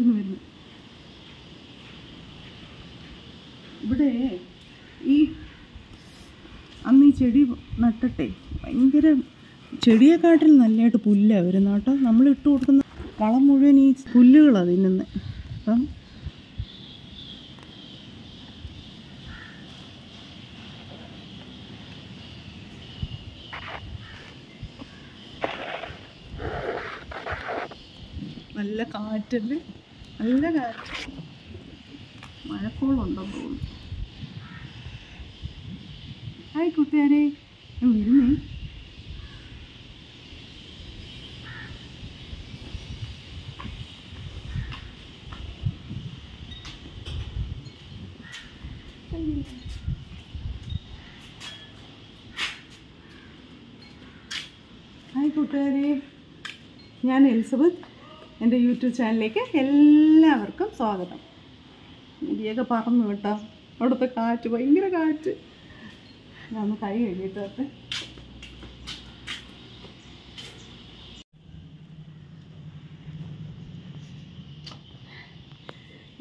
വരുന്നു വരുന്നു. ഇവിടെ ഈ അന്ന് ഈ ചെടി നട്ടട്ടെ ഭയങ്കര ചെടിയെക്കാട്ടിൽ നല്ലതായിട്ട് പുല്ലാണ് വരുന്ന കേട്ടോ. നമ്മൾ ഇട്ട് കൊടുക്കുന്ന വളം മുഴുവൻ ഈ പുല്ലുകളാണ് തിന്നുന്നത് അപ്പം നല്ല കാറ്റല്ലേ? നല്ല കാറ്റ്. മഴക്കോളുണ്ടെന്ന് തോന്നുന്നു ഹായ് കൂട്ടുകാരെ. വരുന്നേ. ഹായ് കൂട്ടുകാരെ. ഞാൻ എലിസബത്ത്. എന്റെ യൂട്യൂബ് ചാനലിലേക്ക് എല്ലാവർക്കും സ്വാഗതം. മുടിയൊക്കെ പറന്നു കേട്ടോ. അവിടുത്തെ കാറ്റ് ഭയങ്കര കാറ്റ്. ഞാൻ ഒന്ന് കൈ കഴുകിയിട്ട്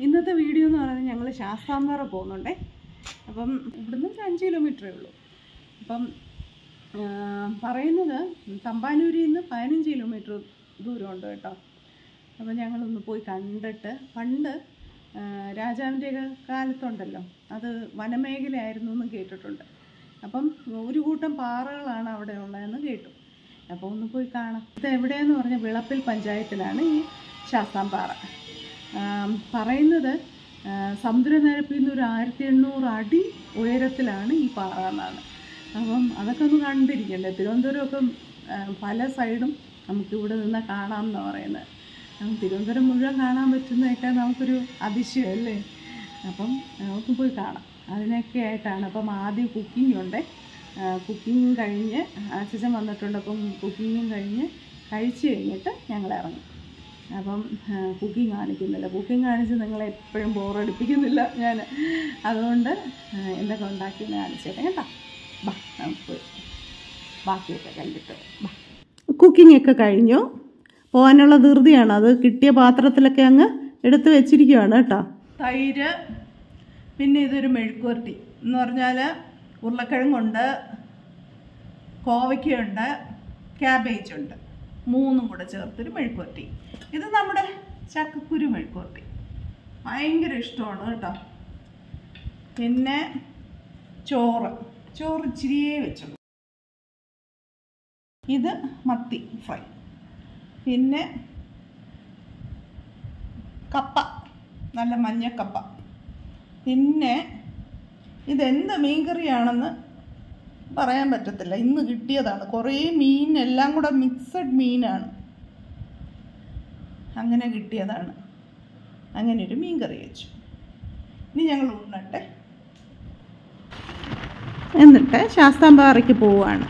ഇന്നത്തെ വീഡിയോ എന്ന് പറയുന്നത് ഞങ്ങൾ ശാസ്താംപാറ പോകുന്നുണ്ടേ. അപ്പം ഇവിടുന്ന് ഒരു അഞ്ച് കിലോമീറ്ററേ ഉള്ളൂ. അപ്പം പറയുന്നത് തമ്പാനൂരിൽ നിന്ന് പതിനഞ്ച് കിലോമീറ്റർ ദൂരമുണ്ട് കേട്ടോ. അപ്പോൾ ഞങ്ങളൊന്ന് പോയി കണ്ടിട്ട് പണ്ട് രാജാവിന്റെ കാലത്തുണ്ടല്ലോ അത് വനമേഖലയായിരുന്നു എന്ന് കേട്ടിട്ടുണ്ട്. അപ്പം ഒരു കൂട്ടം പാറകളാണ് അവിടെ ഉള്ളതെന്ന് കേട്ടു. അപ്പോൾ ഒന്ന് പോയി കാണാം. ഇത് എവിടെയെന്ന് പറഞ്ഞാൽ വിളപ്പിൽ പഞ്ചായത്തിലാണ് ഈ ശാസ്താംപാറ പാറ. പറയുന്നത് സമുദ്രനിരപ്പിൽ നിന്ന് ഒരു ആയിരത്തി എണ്ണൂറ് അടി ഉയരത്തിലാണ് ഈ പാറ എന്നാണ്. അപ്പം അതൊക്കെ ഒന്ന് കണ്ടിരിക്കണ്ടേ? തിരുവനന്തപുരമൊക്കെ പല സൈഡും നമുക്കിവിടെ നിന്ന് കാണാം എന്നാണ് പറയുന്നത്. തിരുവനന്തപുരം മുഴുവൻ കാണാൻ പറ്റുന്നതൊക്കെ നമുക്കൊരു അതിശയമല്ലേ അപ്പം നമുക്ക് പോയി കാണാം. അതിനൊക്കെ ആയിട്ടാണ്. അപ്പം ആദ്യം കുക്കിംഗ് ഉണ്ട്. കുക്കിംഗ് കഴിഞ്ഞ് അച്ഛൻ വന്നിട്ടുണ്ട്. അപ്പം കുക്കിങ്ങും കഴിഞ്ഞ് കഴിച്ച് കഴിഞ്ഞിട്ട് ഞങ്ങൾ ഇറങ്ങും. അപ്പം കുക്കിംഗ് കാണിക്കുന്നില്ല. കുക്കിംഗ് കാണിച്ച് നിങ്ങളെ എപ്പോഴും ബോറടിപ്പിക്കുന്നില്ല ഞാൻ അതുകൊണ്ട് എന്തൊക്കെ ഉണ്ടാക്കിയെന്ന് കാണിച്ചേട്ടെ കേട്ടോ. ബാ നമുക്ക് പോയി. ബാക്കിയൊക്കെ കണ്ടിട്ട് ബാ കുക്കിംഗ് ഒക്കെ കഴിഞ്ഞു. പോകാനുള്ള ധൃതിയാണ്. അത് കിട്ടിയ പാത്രത്തിലൊക്കെ അങ്ങ് എടുത്ത് വെച്ചിരിക്കുകയാണ് കേട്ടോ. തൈര് പിന്നെ ഇതൊരു മെഴുക്കുവരട്ടി. എന്ന് പറഞ്ഞാൽ ഉരുളക്കിഴങ്ങുണ്ട് കോവയ്ക്കുണ്ട് ക്യാബേജ് ഉണ്ട് മൂന്നും കൂടെ ചേർത്തൊരു മെഴുക്കുവരട്ടി. ഇത് നമ്മുടെ ചക്കക്കുരു മെഴുക്കുവരട്ടി. ഭയങ്കര ഇഷ്ടമാണ് കേട്ടോ. പിന്നെ ചോറ്. ചോറ് ഇച്ചിരിയേ വെച്ചുള്ളൂ. ഇത് മത്തി ഫ്രൈ. പിന്നെ കപ്പ നല്ല മഞ്ഞക്കപ്പ പിന്നെ ഇതെന്ത് മീൻകറിയാണെന്ന് പറയാൻ പറ്റത്തില്ല. ഇന്ന് കിട്ടിയതാണ്. കുറേ മീൻ എല്ലാം കൂടെ മിക്സഡ് മീനാണ്. അങ്ങനെ കിട്ടിയതാണ്. അങ്ങനെ ഒരു മീൻ കറി വെച്ചു. ഇനി ഞങ്ങൾ ഉണ്ണട്ടെ. എന്നിട്ട് ശാസ്താംപാറയ്ക്ക് പോവുകയാണ്.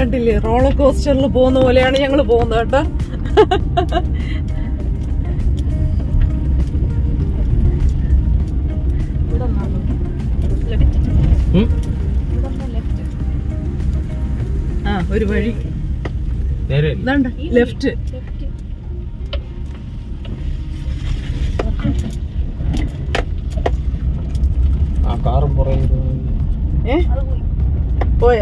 കണ്ടില്ലേ? റോളർ കോസ്റ്ററിൽ പോകുന്ന പോലെയാണ് ഞങ്ങൾ പോകുന്നത് കേട്ടോ. ആ ഒരു വഴി. ലെഫ്റ്റ് ആ കാറും പുറകെ പോയി?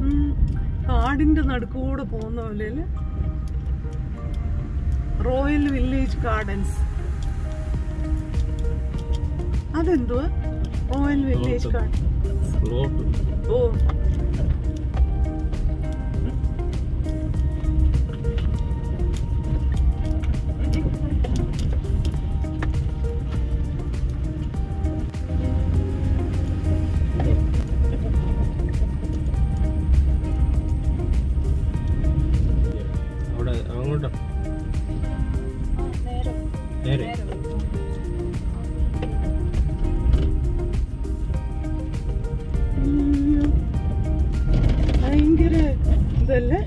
ഉം. കാടിന്റെ നടുക്കൂടെ പോകുന്ന പോലെ റോയൽ വില്ലേജ് ഗാർഡൻസ് അതെന്തുവാ? റോയൽ വില്ലേജ് അങ്ങോട്ടോ നേരെ. ഭയങ്കര ഇതല്ലേ?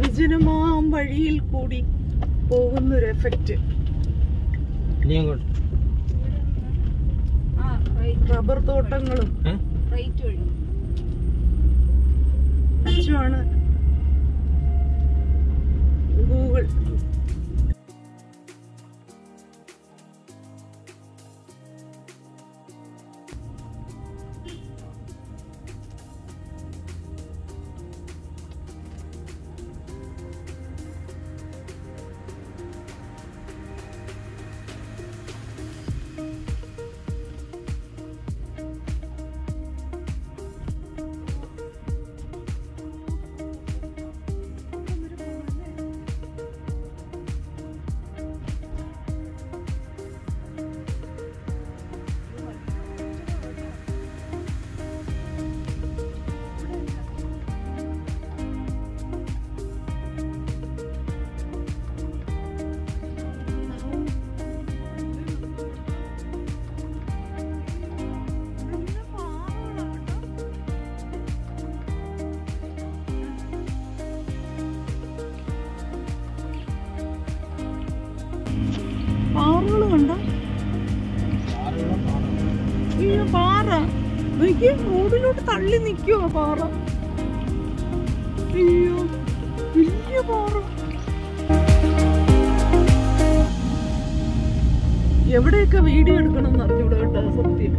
വിജനമാം വഴിയിൽ കൂടി പോകുന്നൊരു എഫക്റ്റ് ഇനി അങ്ങോട്ട്. റബ്ബർ തോട്ടങ്ങളും. അച്ഛനാണ് റൈറ്റ് വഴി അച്ചുവാണ് ഗൂഗിൾ അയ്യോ പാറ. നോക്കിയേ റോഡിലോട്ട് തള്ളി നിൽക്കുവോ പാറ? അയ്യോ വലിയ പാറ. എവിടെയൊക്കെ വീഡിയോ എടുക്കണം എന്ന് അറിഞ്ഞൂടെ കേട്ടോ സത്യം.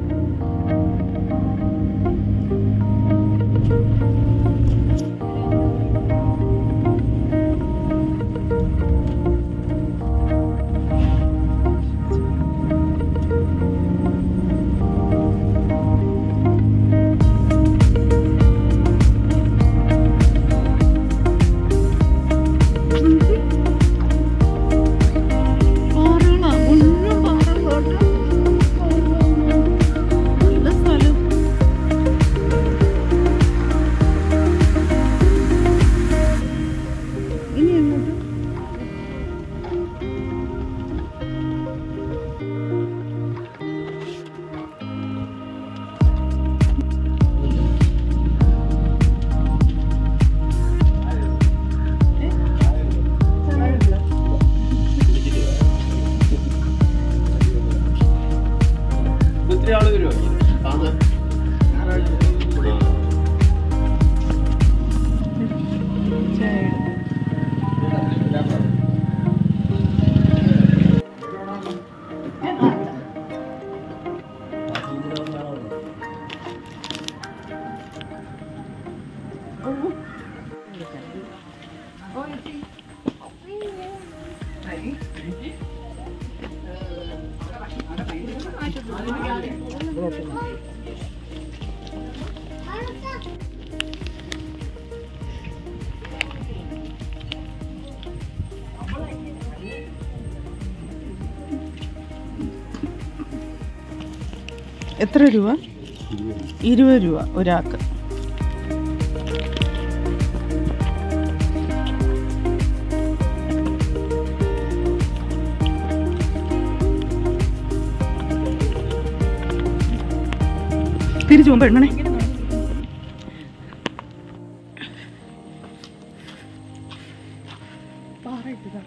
എത്ര രൂപ? ഇരുപത് രൂപ ഒരാൾക്ക്. തിരിച്ചു പോകുമ്പോ എണ്ണണേ. പാറ ഇട്ടതാ.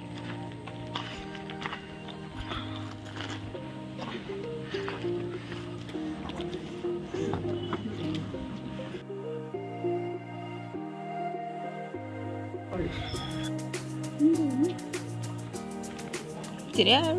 seria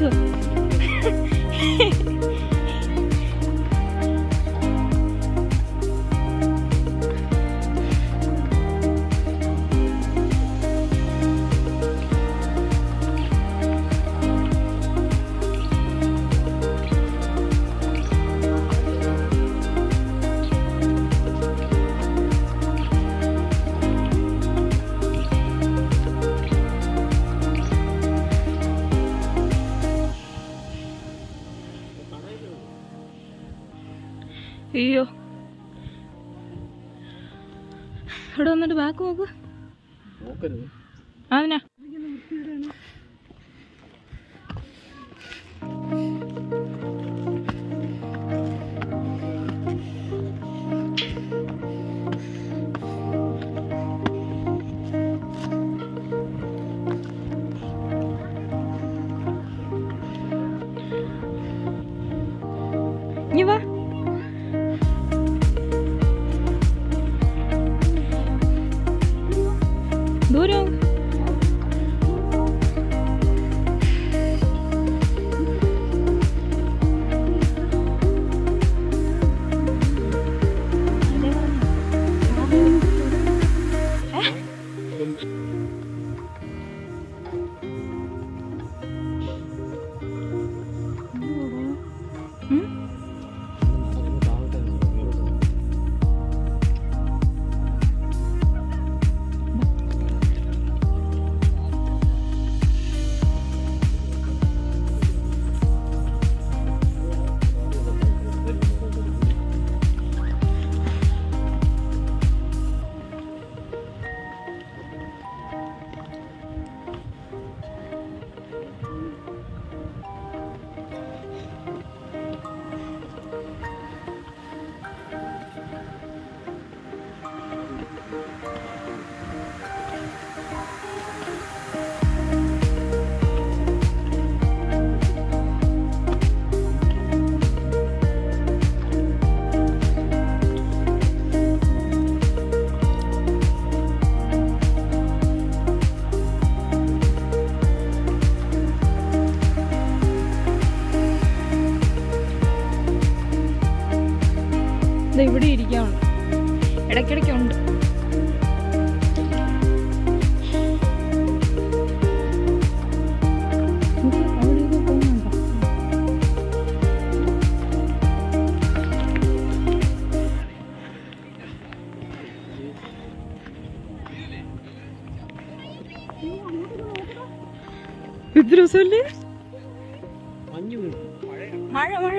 പിടിച്ചോ അയ്യോ. ഇവിടെ വന്നിട്ട് ബാക്ക് നോക്ക്. അതിനാ ഇത് ദിവസമല്ലേ മഞ്ഞ് മഴ മഴ.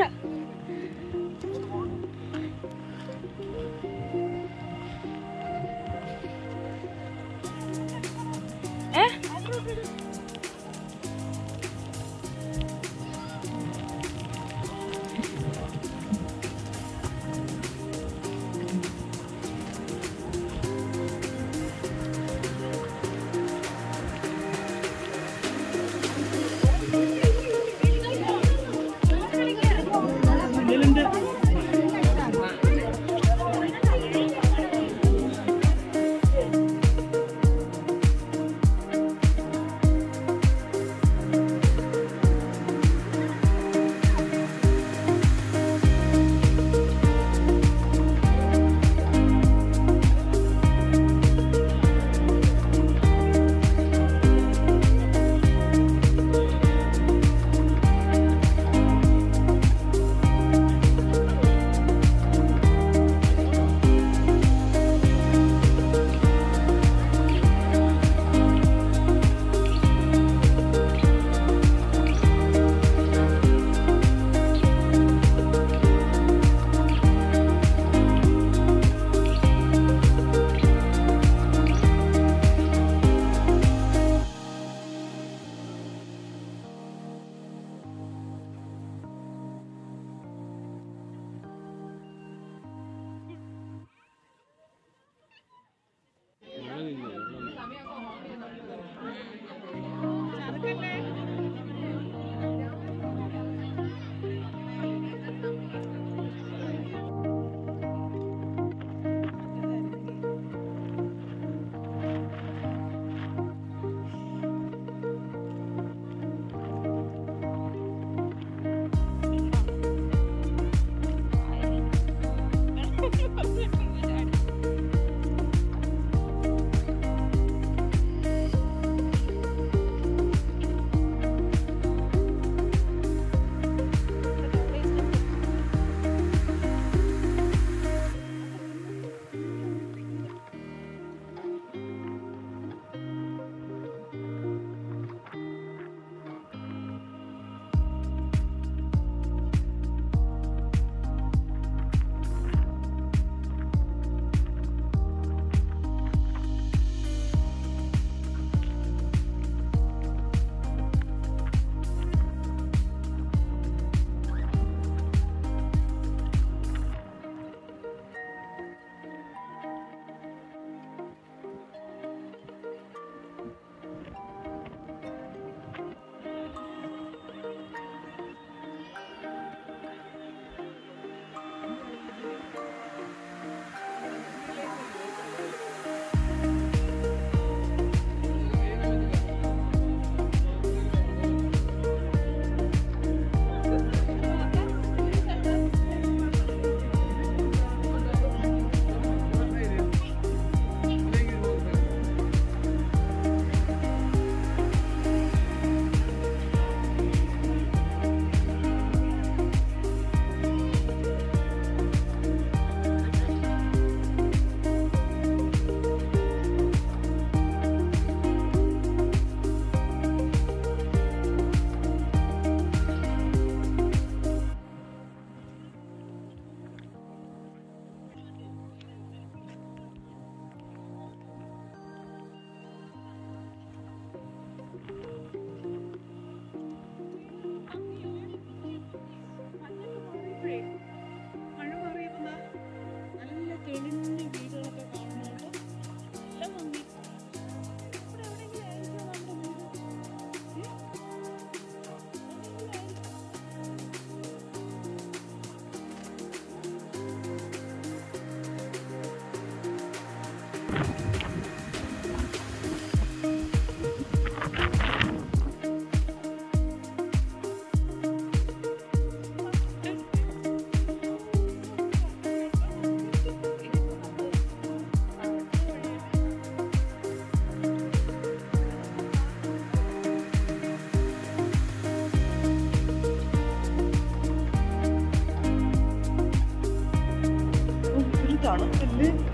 Absolutely.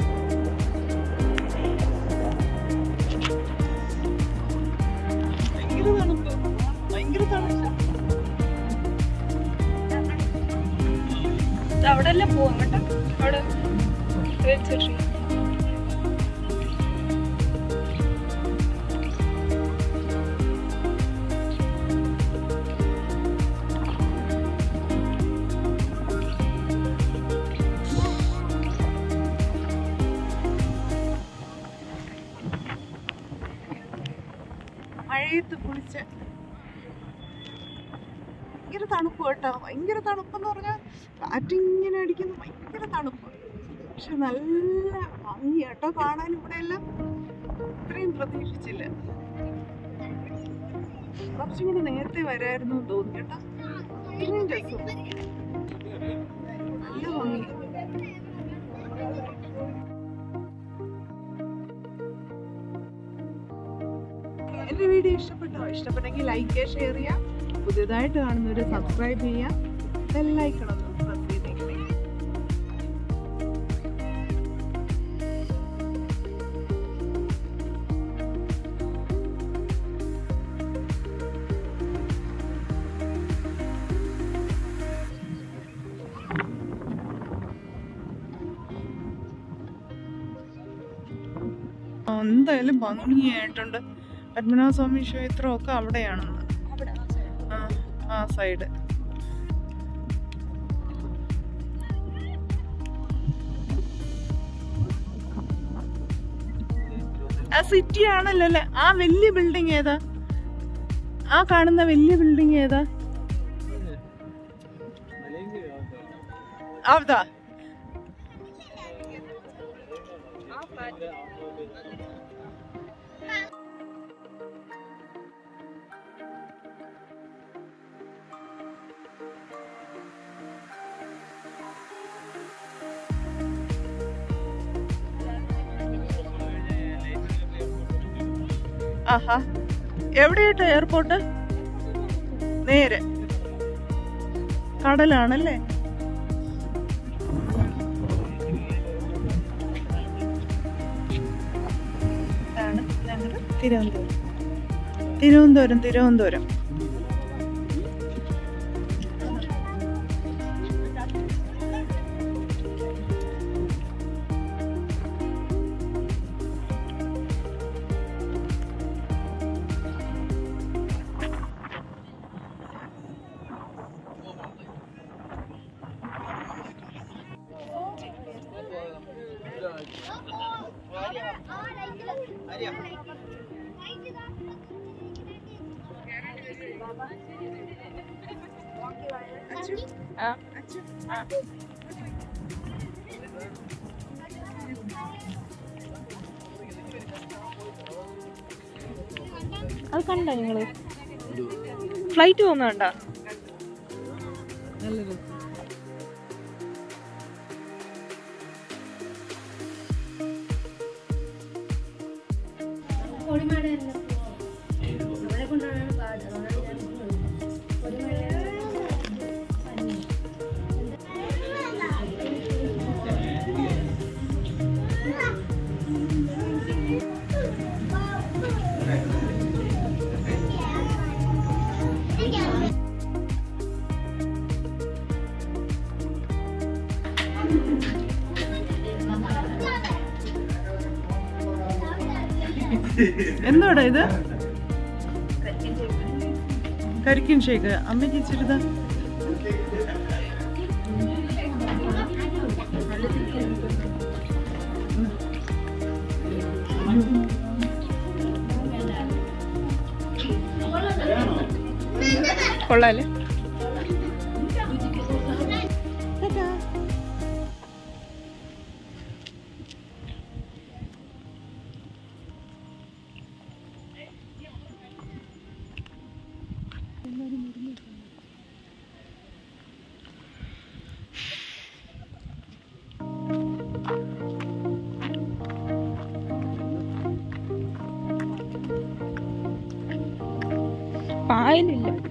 മഴയത്ത് കുളിച്ച്. ഭയങ്കര തണുപ്പ് കേട്ടോ. ഭയങ്കര തണുപ്പെന്ന് പറഞ്ഞാൽ കാറ്റിങ്ങനെ അടിക്കുന്നു. ഭയങ്കര തണുപ്പ്. പക്ഷെ നല്ല ഭംഗി കേട്ടോ കാണാൻ ഇവിടെ എല്ലാം ഇത്രയും പ്രതീക്ഷിച്ചില്ല. കുറച്ചും കൂടെ നേരത്തെ വരായിരുന്നു തോന്നി കേട്ടോ. ഇത്രയും രസം. നല്ല ഭംഗി. ഇഷ്ടപ്പെട്ടോ? ഇഷ്ടപ്പെട്ടെങ്കിൽ ലൈക്ക് ഷെയർ ചെയ്യാം. പുതിയതായിട്ട് കാണുന്നവർ സബ്സ്ക്രൈബ് ചെയ്യാം. ബെല്ലൈക്കണം എന്തായാലും ഭംഗിയായിട്ടുണ്ട്. പത്മനാഭസ്വാമി ക്ഷേത്രമൊക്കെ അവിടെയാണെന്ന്. ആ ആ സൈഡ് ആ സിറ്റി ആണല്ലോ അല്ലേ? ആ വലിയ ബിൽഡിംഗ് ഏതാ? ആ കാണുന്ന വലിയ ബിൽഡിംഗ് ഏതാ? അതാ ആഹാ. എവിടെയായിട്ട് എയർപോർട്ട്? നേരെ. കടലാണല്ലേ? തിരുവനന്തപുരം. തിരുവനന്തപുരം തിരുവനന്തപുരം. അത് കണ്ടോ നിങ്ങൾ? ഫ്ലൈറ്റ് പോകുന്നുണ്ടോ എന്തുവാടാ ഇത്? കരിക്കിൻ ഷേക്ക്. അമ്മയ്ക്ക് ഇച്ചിരി ഇതാ. കൊള്ളാല്ലേ? Nein,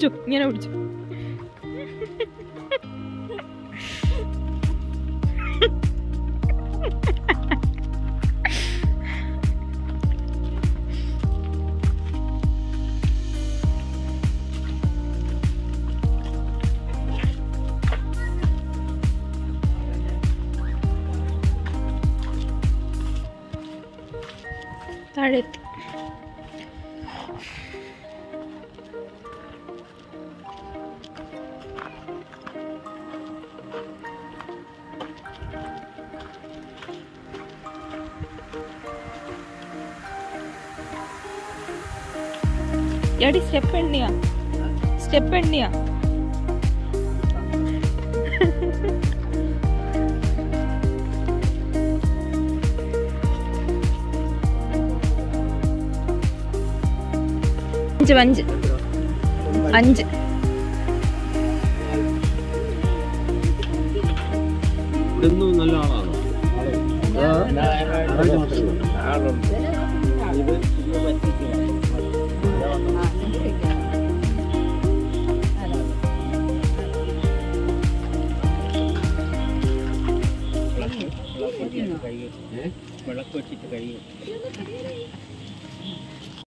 പിടിച്ചോ ഇങ്ങനെ എടി സ്റ്റെപ്പ് എണ്ണിയാ സ്റ്റെപ്പ് എണ്ണിയാ അഞ്ച് അഞ്ച്. അഞ്ച്. നല്ല ആളാണോ? चित्रकारी है। बड़ा को चित्रकारी है।